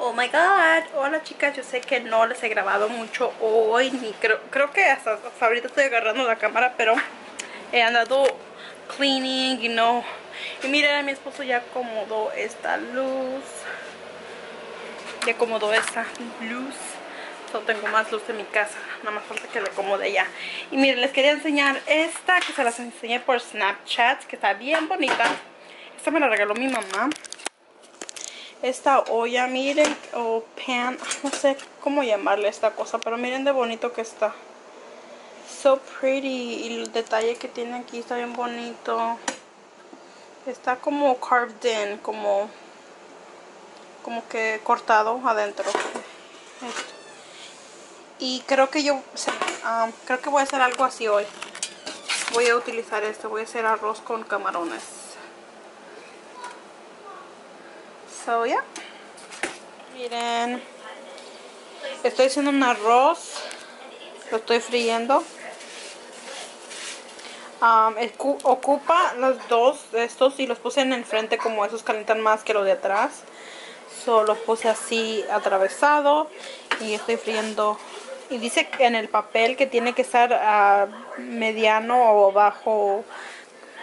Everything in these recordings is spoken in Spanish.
Oh my god, hola chicas, yo sé que no les he grabado mucho hoy, ni creo, creo que hasta, hasta ahorita estoy agarrando la cámara, pero he andado cleaning, you know, y miren, mi esposo ya acomodó esta luz, ya acomodó esta luz, solo tengo más luz en mi casa, nada más falta que le acomode ya, y miren, les quería enseñar esta, que se las enseñé por Snapchat, que está bien bonita, esta me la regaló mi mamá, esta olla, miren, o pan, no sé cómo llamarle esta cosa, pero miren de bonito que está. So pretty, y el detalle que tiene aquí está bien bonito. Está como carved in, como, como que cortado adentro. Y creo que yo, creo que voy a hacer algo así hoy. Voy a utilizar este, voy a hacer arroz con camarones. So, yeah. Miren. Estoy haciendo un arroz. Lo estoy friendo. Ocupa los dos de estos y los puse en el frente como esos calientan más que los de atrás. So, los puse así atravesado y estoy friendo. Y dice en el papel que tiene que estar a mediano o bajo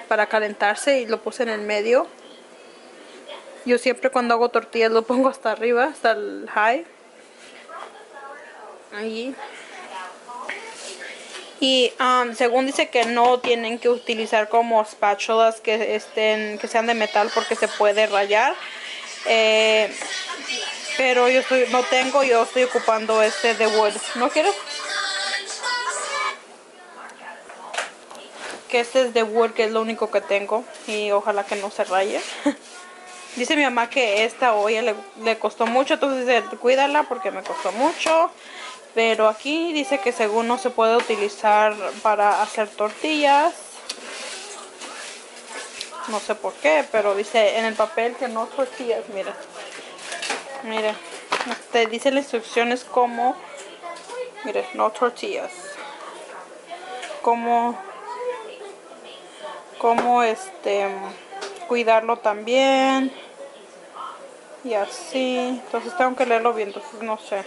para calentarse y lo puse en el medio. Yo siempre cuando hago tortillas lo pongo hasta arriba, hasta el high. Ahí. Y um, según dice que no tienen que utilizar como spatulas que estén, que sean de metal porque se puede rayar. Eh, pero yo estoy, no tengo, yo estoy ocupando este de wood. ¿No quieres? Que este es de wood, que es lo único que tengo. Y ojalá que no se raye. Dice mi mamá que esta olla le, costó mucho, entonces dice, cuídala porque me costó mucho. Pero aquí dice que según no se puede utilizar para hacer tortillas. No sé por qué, pero dice en el papel que no tortillas, mira. Mire, este, dice las instrucciones como, mire, no tortillas. Como, como este, cuidarlo también. Y así. Entonces tengo que leerlo bien entonces no sé.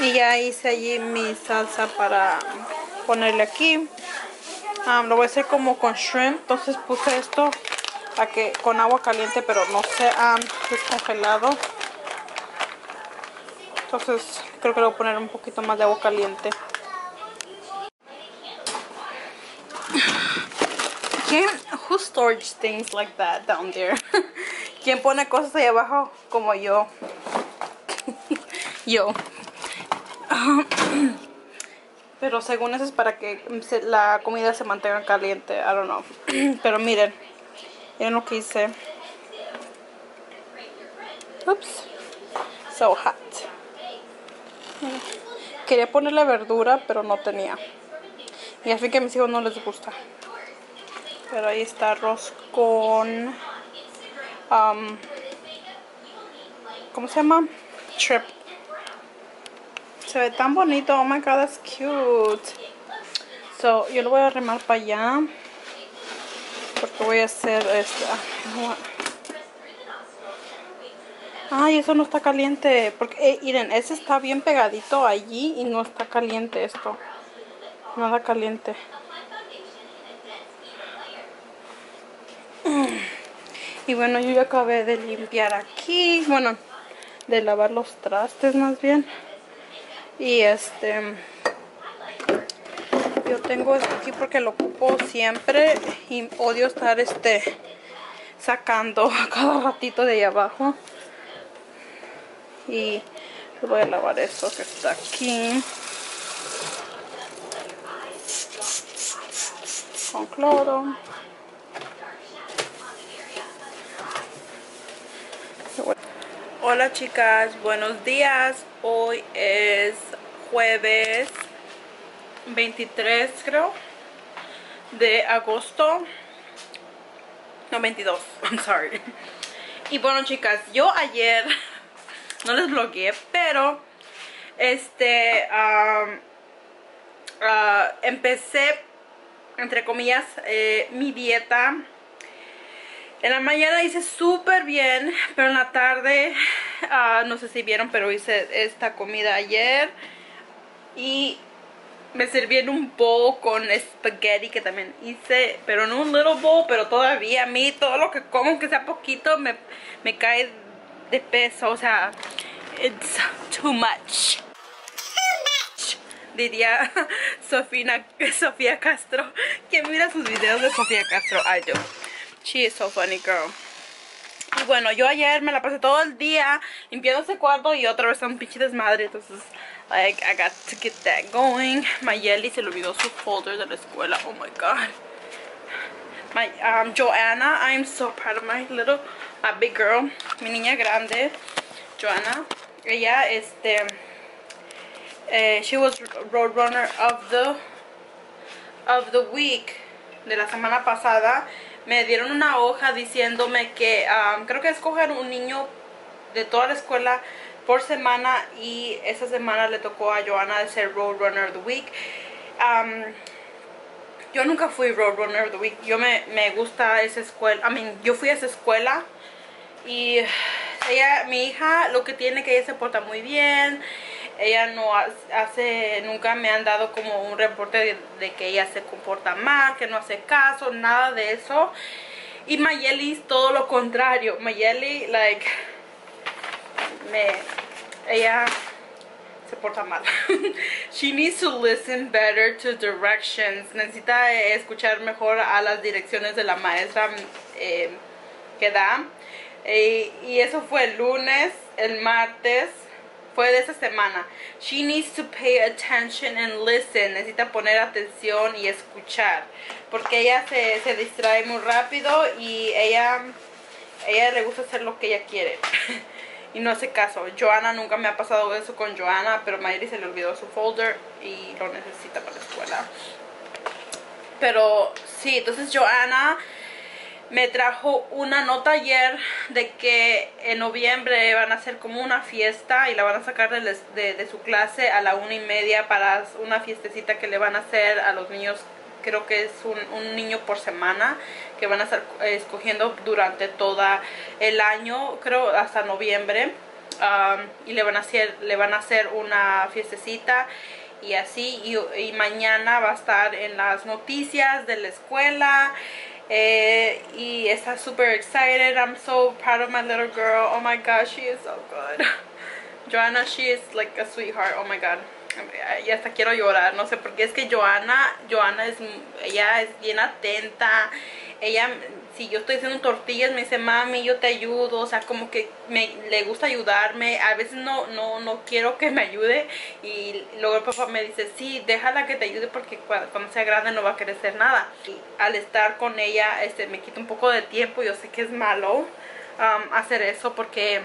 Y ya hice allí mi salsa para ponerle aquí um, lo voy a hacer como con shrimp entonces puse esto a que con agua caliente pero no se han descongelado entonces creo que le voy a poner un poquito más de agua caliente ¿Quién, who storage things like that down there? ¿Quién pone cosas ahí abajo como yo? yo. Pero según eso es para que la comida se mantenga caliente. I don't know. Pero miren. Miren lo que hice. Oops. So hot. Quería ponerle verdura, pero no tenía. Y fin que a mis hijos no les gusta. Pero ahí está arroz con... Um, ¿Cómo se llama? Trip. Se ve tan bonito. Oh my god, that's cute. So, yo lo voy a remar para allá. Porque voy a hacer esta. Ay, eso no está caliente. Porque, eh, miren, ese está bien pegadito allí y no está caliente esto. Nada caliente. Y bueno, yo ya acabé de limpiar aquí. Bueno, de lavar los trastes más bien. Y este... Yo tengo esto aquí porque lo ocupo siempre. Y odio estar este... Sacando a cada ratito de ahí abajo. Y voy a lavar esto que está aquí. Con cloro. Hola chicas, buenos días. Hoy es jueves 23 creo de agosto. No, 22. I'm sorry. Y bueno chicas, yo ayer no les bloqueé, pero este uh, empecé entre comillas eh, mi dieta en la mañana hice súper bien pero en la tarde uh, no sé si vieron pero hice esta comida ayer y me serví en un bowl con spaghetti que también hice, pero en un little bowl, pero todavía a mí todo lo que como, que sea poquito, me, me cae de peso, o sea, it's too much. Diría Sofina, Sofía Castro, que mira sus videos de Sofía Castro. I do. She is so funny, girl. Y bueno, yo ayer me la pasé todo el día limpiando ese cuarto y otra vez un pinche desmadre. Entonces, like, I got to get that going. Mayeli se le olvidó su folder de la escuela. Oh my god. My, um, Joanna, I'm so proud of my little, my big girl. Mi niña grande, Joanna. Ella, este, eh, she was roadrunner of the, of the week de la semana pasada me dieron una hoja diciéndome que um, creo que escoger un niño de toda la escuela por semana y esa semana le tocó a Joana de ser Roadrunner of the Week. Um, yo nunca fui Roadrunner of the Week, yo me, me gusta esa escuela, I mean, yo fui a esa escuela y ella, mi hija, lo que tiene que ella se porta muy bien, ella no hace, nunca me han dado como un reporte de, que ella se comporta mal, que no hace caso, nada de eso. Y Mayeli es todo lo contrario. Mayeli, like, me, ella se porta mal. She needs to listen better to directions. Necesita escuchar mejor a las direcciones de la maestra eh, que da. Eh, y eso fue el lunes, el martes fue de esa semana. She needs to pay attention and listen. Necesita poner atención y escuchar. Porque ella se, se distrae muy rápido y ella, ella le gusta hacer lo que ella quiere. y no hace caso. Joana nunca me ha pasado eso con Joana, pero Mayri se le olvidó su folder y lo necesita para la escuela. Pero sí, entonces Joana me trajo una nota ayer de que en noviembre van a hacer como una fiesta y la van a sacar de, su clase a la una y media para una fiestecita que le van a hacer a los niños creo que es un, niño por semana que van a estar escogiendo durante todo el año creo hasta noviembre y le van a hacer le van a hacer una fiestecita y así y mañana va a estar en las noticias de la escuela eh, y está super excited. I'm so proud of my little girl. Oh my god, she is so good. Joanna, she is like a sweetheart. Oh my god. Ya hasta quiero llorar, no sé, porque es que Joanna, Joanna es, ella es bien atenta, ella si yo estoy haciendo tortillas me dice mami yo te ayudo o sea como que me le gusta ayudarme a veces no no no quiero que me ayude y luego el papá me dice sí déjala que te ayude porque cuando, sea grande no va a querer hacer nada y al estar con ella este me quita un poco de tiempo yo sé que es malo um, hacer eso porque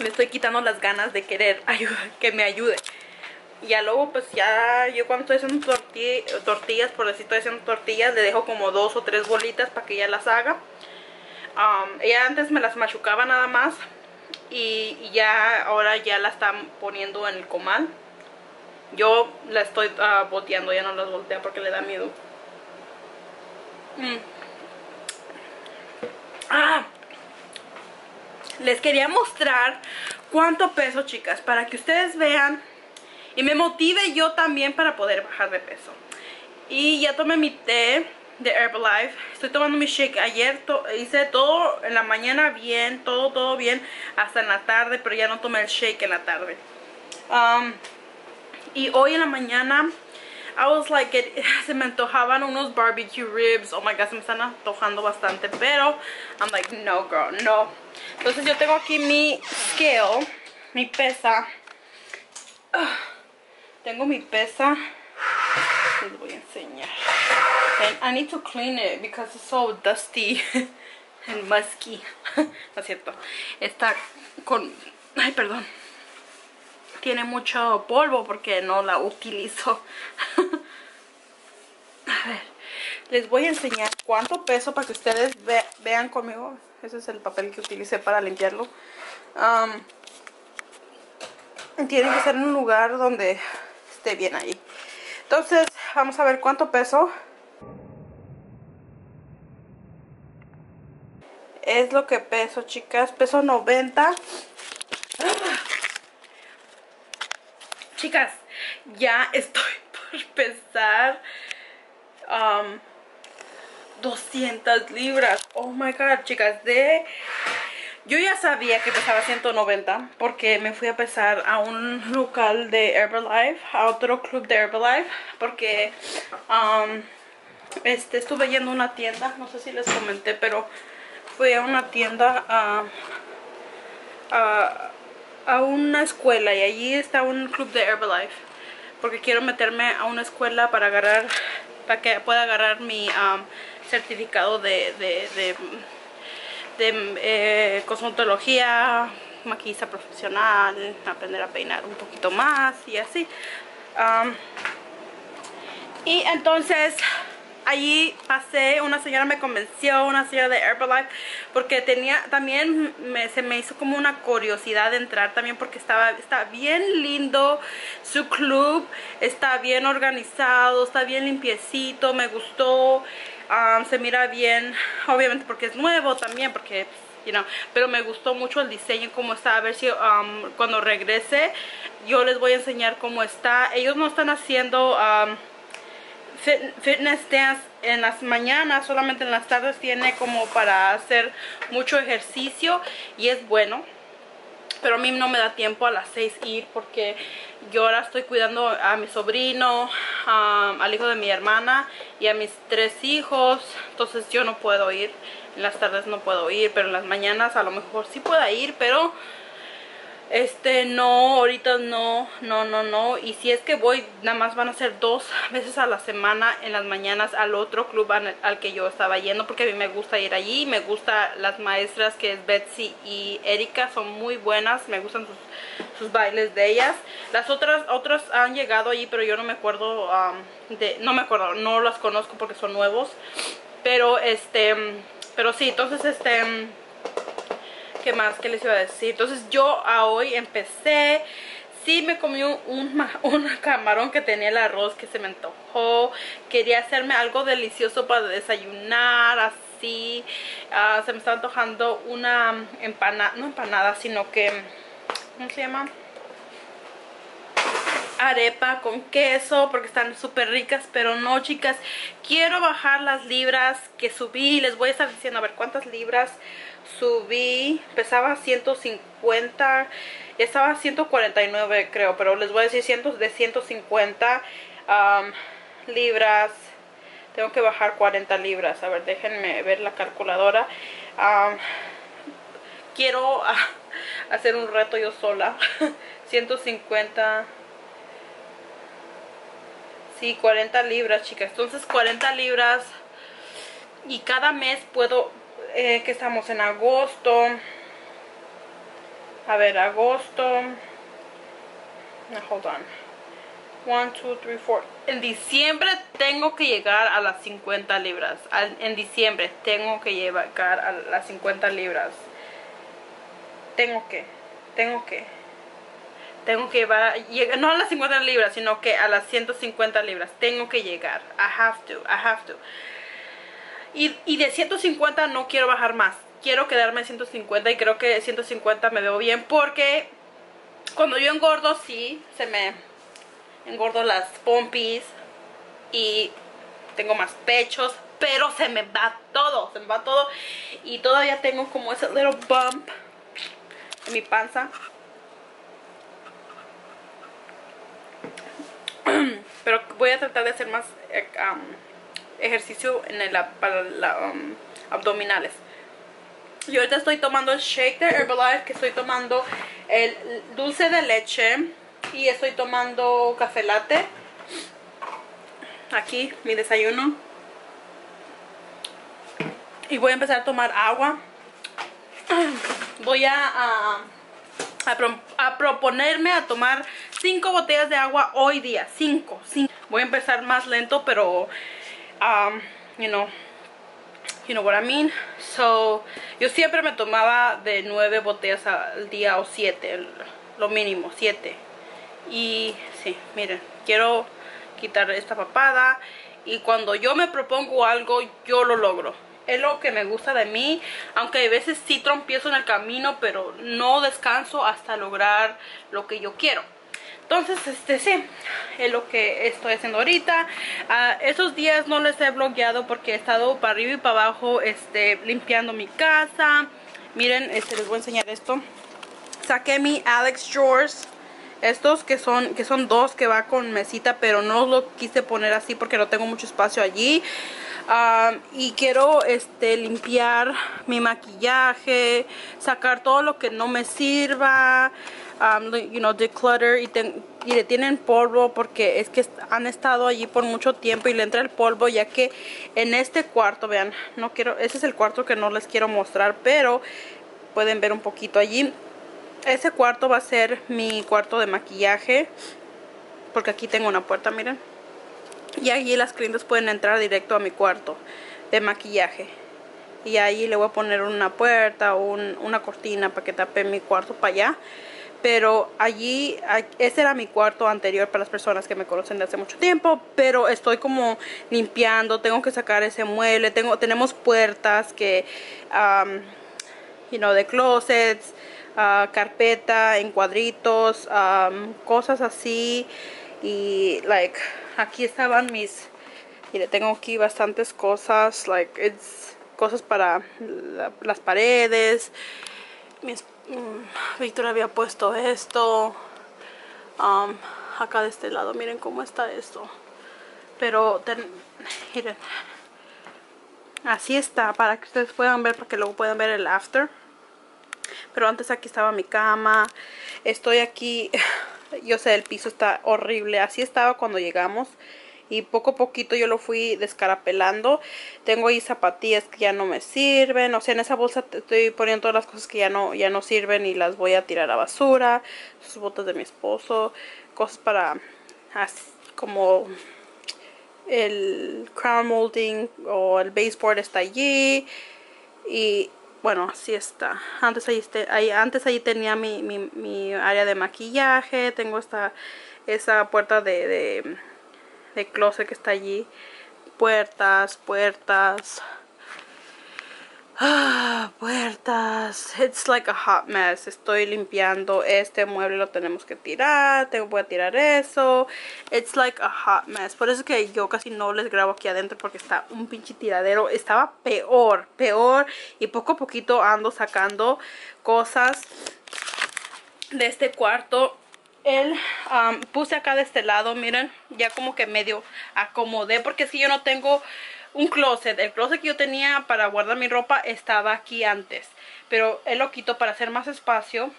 le estoy quitando las ganas de querer que me ayude y ya luego pues ya yo cuando estoy haciendo tortillas, por decir estoy haciendo tortillas, le dejo como dos o tres bolitas para que ella las haga. Ella antes me las machucaba nada más y, ya ahora ya la están poniendo en el comal. Yo la estoy uh, boteando, ya no las voltea porque le da miedo. Mm. Ah, les quería mostrar cuánto peso chicas para que ustedes vean y me motive yo también para poder bajar de peso. Y ya tomé mi té de Herbalife. Estoy tomando mi shake. Ayer hice todo en la mañana bien, todo, todo bien, hasta en la tarde, pero ya no tomé el shake en la tarde. Um, y hoy en la mañana, I was like, se me antojaban unos barbecue ribs. Oh my god, se me están antojando bastante, pero I'm like, no girl, no. Entonces yo tengo aquí mi scale, mi pesa. Tengo mi pesa. Les voy a enseñar. I need to clean it because it's so dusty and musky. no es cierto. Está con... Ay, perdón. Tiene mucho polvo porque no la utilizo. a ver. Les voy a enseñar cuánto peso para que ustedes vean conmigo. Ese es el papel que utilicé para limpiarlo. Um, tiene que ser en un lugar donde esté bien ahí. Entonces, vamos a ver cuánto peso. Es lo que peso, chicas. Peso 90. Chicas, ya estoy por pesar um, 200 libras. Oh my god, chicas. De yo ya sabía que pesaba 190 porque me fui a pesar a un local de Herbalife, a otro club de Herbalife, porque um, este, estuve yendo a una tienda, no sé si les comenté, pero fui a una tienda a, a, a una escuela y allí está un club de Herbalife, porque quiero meterme a una escuela para agarrar, para que pueda agarrar mi um, certificado de de eh, cosmetología, profesional, aprender a peinar un poquito más y así. y entonces allí pasé, una señora me convenció, una señora de Herbalife, porque tenía, también se me hizo como una curiosidad de entrar también porque estaba, está bien lindo su club, está bien organizado, está bien limpiecito, me gustó. Um, se mira bien, obviamente porque es nuevo también, porque, you know, pero me gustó mucho el diseño, cómo está, a ver si um, cuando regrese yo les voy a enseñar cómo está. Ellos no están haciendo um, fitness dance en las mañanas, solamente en las tardes tiene como para hacer mucho ejercicio y es bueno pero a mí no me da tiempo a las 6 ir porque yo ahora estoy cuidando a mi sobrino, al hijo de mi hermana y a mis tres hijos, entonces yo no puedo ir, en las tardes no puedo ir, pero en las mañanas a lo mejor sí pueda ir, pero este, no, ahorita no, no, no, no. Y si es que voy, nada más van a ser dos veces a la semana en las mañanas al otro club al, que yo estaba yendo. Porque a mí me gusta ir allí. Me gusta las maestras que es Betsy y Erika. Son muy buenas. Me gustan sus, bailes de ellas. Las otras, otras han llegado allí, pero yo no me acuerdo um, de, no me acuerdo, no las conozco porque son nuevos. Pero este, pero sí, entonces este ¿Qué más? ¿Qué les iba a decir? Entonces yo a hoy empecé sí me comí un, un, camarón que tenía el arroz que se me antojó. Quería hacerme algo delicioso para desayunar, así. Ah, se me estaba antojando una empanada, no empanada, sino que, ¿cómo se llama? arepa con queso porque están súper ricas pero no chicas quiero bajar las libras que subí les voy a estar diciendo a ver cuántas libras subí, pesaba 150, estaba 149 creo, pero les voy a decir de 150 libras. Tengo que bajar 40 libras. A ver, déjenme ver la calculadora. quiero hacer un reto yo sola. 150... Sí, 40 libras, chicas. Entonces 40 libras y cada mes puedo eh, que estamos en agosto. A ver, agosto. hold on. 1, 2, 3, 4. En diciembre tengo que llegar a las 50 libras. en diciembre tengo que llegar a las 50 libras. Tengo que. Tengo que. Tengo que llevar, no a las 50 libras, sino que a las 150 libras. Tengo que llegar. I have to, I have to. Y, de 150 no quiero bajar más. Quiero quedarme en 150 y creo que 150 me veo bien porque cuando yo engordo sí, se me engordo las pompis y tengo más pechos, pero se me va todo, se me va todo y todavía tengo como ese little bump en mi panza. Pero voy a tratar de hacer más eh, ejercicio en el, para la, um, abdominales. Yo ahorita estoy tomando el shake de Herbalife, que estoy tomando el dulce de leche y estoy tomando café latte. Aquí mi desayuno. Y voy a empezar a tomar agua. Voy a, a, proponerme a tomar 5 botellas de agua hoy día. 5. Voy a empezar más lento, pero um, you know, you know what I mean. So, yo siempre me tomaba de nueve botellas al día o siete, lo mínimo, siete. y sí, miren, quiero quitar esta papada y cuando yo me propongo algo, yo lo logro. Es lo que me gusta de mí, aunque a veces sí trompiezo en el camino, pero no descanso hasta lograr lo que yo quiero. Entonces, este sí, es lo que estoy haciendo ahorita. Uh, esos días no les he blogueado porque he estado para arriba y para abajo este, limpiando mi casa. Miren, este, les voy a enseñar esto. Saqué mi Alex Drawers estos que son, que son dos que va con mesita, pero no lo quise poner así porque no tengo mucho espacio allí. Y quiero este limpiar mi maquillaje, sacar todo lo que no me sirva, um, you know, declutter y, y le tienen polvo porque es que han estado allí por mucho tiempo y le entra el polvo ya que en este cuarto, vean, no quiero, ese es el cuarto que no les quiero mostrar, pero pueden ver un poquito allí ese cuarto va a ser mi cuarto de maquillaje. Porque aquí tengo una puerta, miren. Y allí las clientes pueden entrar directo a mi cuarto de maquillaje. Y ahí le voy a poner una puerta o una cortina para que tape mi cuarto para allá. Pero allí, ese era mi cuarto anterior para las personas que me conocen de hace mucho tiempo. Pero estoy como limpiando, tengo que sacar ese mueble. Tengo, tenemos puertas que, um, you know, de closets carpeta en cuadritos, cosas así. Y, like, aquí estaban mis... Mire, tengo aquí bastantes cosas, like, it's cosas para las paredes. Mis, mm, Víctor había puesto esto. acá de este lado, miren cómo está esto. Pero, miren. Así está, para que ustedes puedan ver, para que luego puedan ver el after pero antes aquí estaba mi cama estoy aquí yo sé el piso está horrible. Así estaba cuando llegamos y poco a poquito yo lo fui descarapelando. Tengo ahí zapatillas que ya no me sirven o sea en esa bolsa estoy poniendo todas las cosas que ya no ya no sirven y las voy a tirar a basura sus botas de mi esposo cosas para como el crown molding o el baseboard está allí y bueno, así está. Antes ahí, este, ahí, antes ahí tenía mi, mi, mi, área de maquillaje. Tengo esta esa puerta de, de, de closet que está allí. Puertas, puertas. Ah, puertas. It's like a hot mess. Estoy limpiando este mueble, lo tenemos que tirar. Tengo voy a tirar eso. It's like a hot mess. Por eso es que yo casi no les grabo aquí adentro porque está un pinche tiradero. Estaba peor, peor. Y poco a poquito ando sacando cosas de este cuarto. El um, puse acá de este lado, miren, ya como que medio acomodé porque si yo no tengo un closet. El closet que yo tenía para guardar mi ropa estaba aquí antes. Pero él lo quito para hacer más espacio.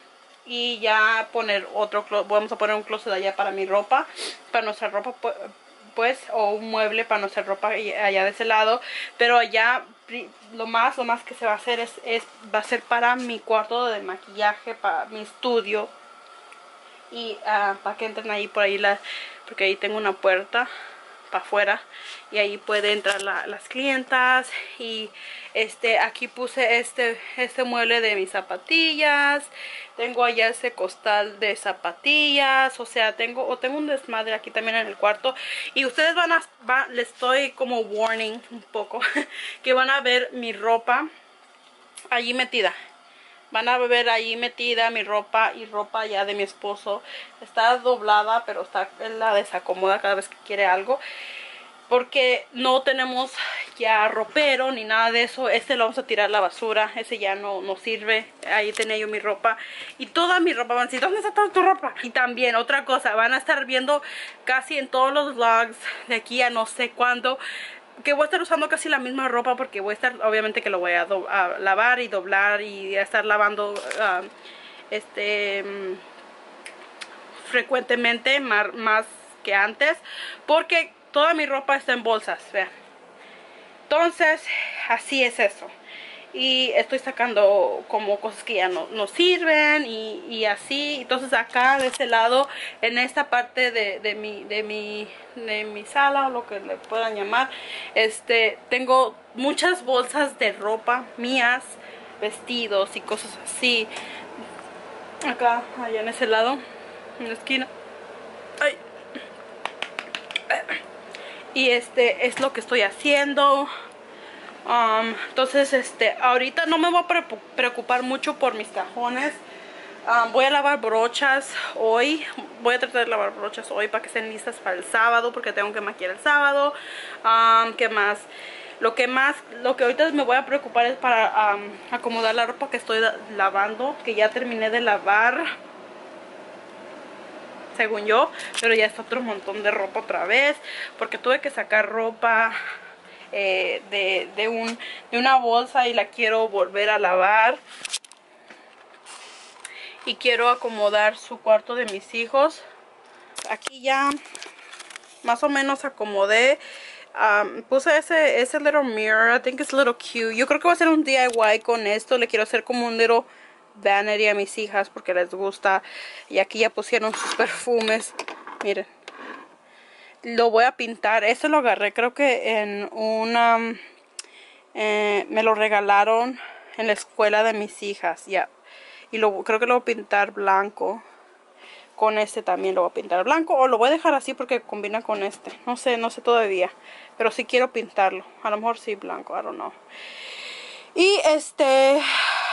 Y ya poner otro closet. Vamos a poner un closet allá para mi ropa. Para nuestra ropa pues. O un mueble para nuestra ropa allá de ese lado. Pero allá lo más, lo más que se va a hacer es, es va a ser para mi cuarto de maquillaje. Para mi estudio. Y uh, para que entren ahí por ahí. La, porque ahí tengo una puerta para afuera y ahí puede entrar las clientas y este aquí puse este este mueble de mis zapatillas tengo allá ese costal de zapatillas o sea tengo o tengo un desmadre aquí también en el cuarto y ustedes van a les estoy como warning un poco que van a ver mi ropa allí metida Van a ver ahí metida mi ropa y ropa ya de mi esposo. Está doblada, pero está la desacomoda cada vez que quiere algo. Porque no tenemos ya ropero ni nada de eso. Este lo vamos a tirar a la basura. Ese ya no, no sirve. Ahí tenía yo mi ropa. Y toda mi ropa van a decir, ¿dónde está toda tu ropa? Y también otra cosa, van a estar viendo casi en todos los vlogs de aquí a no sé cuándo que voy a estar usando casi la misma ropa porque voy a estar, obviamente que lo voy a, lavar y doblar y a estar lavando ah, este mm, frecuentemente más, más, que antes porque toda mi ropa está en bolsas, vean. Entonces, así es eso y estoy sacando como cosas que ya no, no sirven y, y, así. Entonces acá de ese lado en esta parte de, de, mi, de, mi, de mi sala o lo que le puedan llamar este tengo muchas bolsas de ropa mías vestidos y cosas así. Acá allá en ese lado en la esquina. Ay. y este es lo que estoy haciendo entonces este ahorita no me voy a preocupar mucho por mis cajones. Voy a lavar brochas hoy. Voy a tratar de lavar brochas hoy para que estén listas para el sábado porque tengo que maquillar el sábado. ¿qué más? lo que más, lo que ahorita me voy a preocupar es para acomodar la ropa que estoy lavando, que ya terminé de lavar según yo, pero ya está otro montón de ropa otra vez, porque tuve que sacar ropa eh, de, de, un, de una bolsa y la quiero volver a lavar. Y quiero acomodar su cuarto de mis hijos. Aquí ya más o menos acomodé. Um, puse ese, ese little mirror. I think it's a little cute. Yo creo que voy a hacer un DIY con esto. Le quiero hacer como un little vanity a mis hijas porque les gusta. Y aquí ya pusieron sus perfumes. Miren. Lo voy a pintar. Este lo agarré creo que en una... Eh, me lo regalaron en la escuela de mis hijas. Ya. Y lo, creo que lo voy a pintar blanco. Con este también lo voy a pintar blanco. O lo voy a dejar así porque combina con este. No sé, no sé todavía. Pero si quiero pintarlo. A lo mejor sí blanco. I don't know. Y este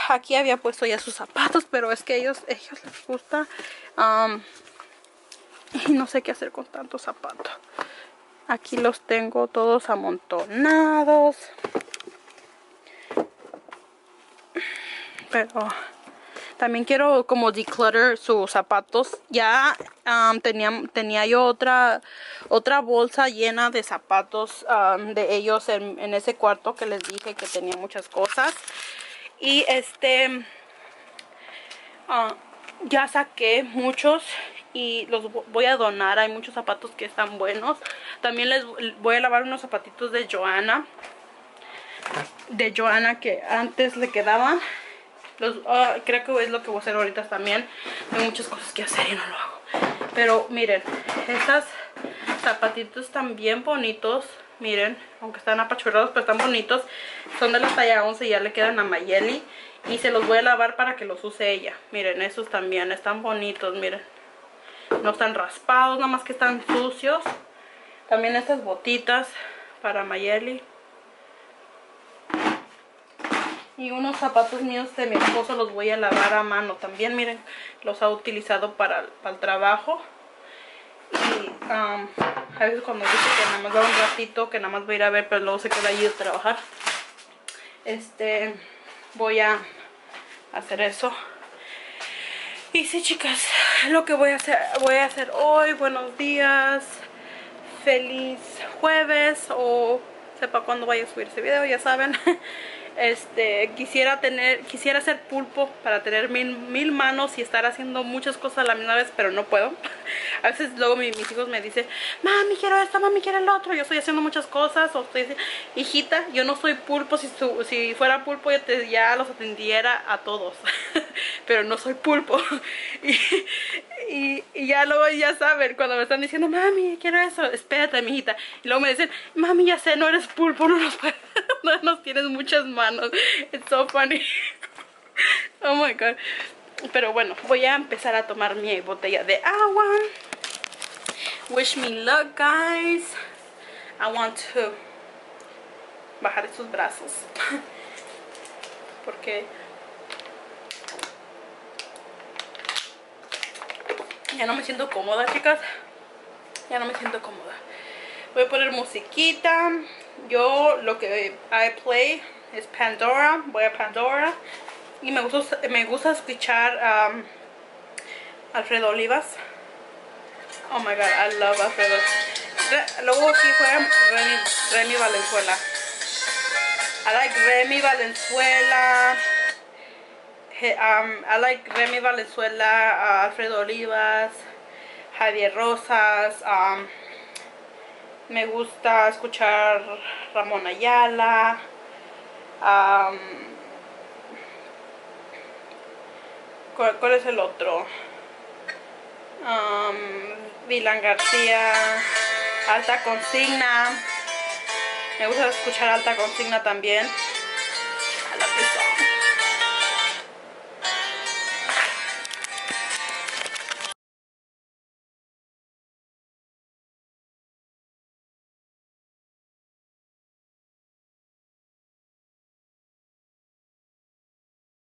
aquí había puesto ya sus zapatos, pero es que ellos, ellos les gusta. Um, y no sé qué hacer con tantos zapatos. Aquí los tengo todos amontonados. Pero también quiero como declutter sus zapatos. Ya tenía, yo otra, otra bolsa llena de zapatos de ellos en, en, ese cuarto que les dije que tenía muchas cosas. Y este, ah, ya saqué muchos y los voy a donar. Hay muchos zapatos que están buenos. También les voy a lavar unos zapatitos de Joana. De Joana que antes le quedaban. Los, ah, creo que es lo que voy a hacer ahorita también. Hay muchas cosas que hacer y no lo hago. Pero miren, estos zapatitos están bien bonitos. Miren, aunque están apachurrados, pero están bonitos. Son de la talla 11 y ya le quedan a Mayeli. Y se los voy a lavar para que los use ella. Miren, esos también están bonitos, miren. No están raspados, nada más que están sucios. También estas botitas para Mayeli. Y unos zapatos míos de mi esposo los voy a lavar a mano también. Miren, los ha utilizado para, el trabajo. Y um, a veces cuando dice que nada más va un ratito, que nada más voy a ir a ver, pero luego se queda allí a trabajar. Este, voy a hacer eso. Y sí, chicas, lo que voy a hacer, voy a hacer hoy. Buenos días, feliz jueves o sepa cuándo vaya a subir ese video, ya saben. este quisiera tener quisiera hacer pulpo para tener mil, mil manos y estar haciendo muchas cosas a la misma vez pero no puedo. A veces luego mis, hijos me dicen mami quiero esto mami quiero el otro yo estoy haciendo muchas cosas o estoy hijita yo no soy pulpo si, si fuera pulpo ya, te, ya los atendiera a todos pero no soy pulpo. Y, y, ya luego ya saben cuando me están diciendo mami quiero eso espérate mi hijita y luego me dicen mami ya sé no eres pulpo no nos, no nos tienes muchas manos It's so funny. oh my god. Pero bueno, voy a empezar a tomar mi botella de agua. Wish me luck, guys. I want to bajar estos brazos. Porque ya no me siento cómoda, chicas. Ya no me siento cómoda. Voy a poner musiquita. Yo lo que I play es Pandora, voy a Pandora y me gusta, me gusta escuchar um, Alfredo Olivas. Oh my god, I love Alfredo. luego aquí juega Remy, Valenzuela. I like Remy Valenzuela. Um, I like Remy Valenzuela, uh, Alfredo Olivas, Javier Rosas. Um, me gusta escuchar Ramón Ayala. ¿cuál, es el otro? Um, García, Alta Consigna. Me gusta escuchar Alta Consigna también. A la